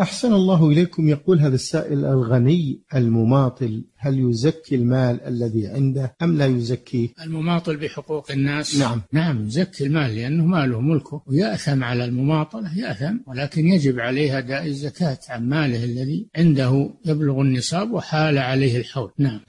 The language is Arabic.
أحسن الله إليكم. يقول هذا السائل الغني المماطل هل يزكي المال الذي عنده أم لا يزكيه المماطل بحقوق الناس؟ نعم. نعم يزكي المال لأنه ماله ملكه ويأثم على المماطلة يأثم ولكن يجب عليه أداء الزكاة عن ماله الذي عنده. يبلغ النصاب وحال عليه الحول. نعم.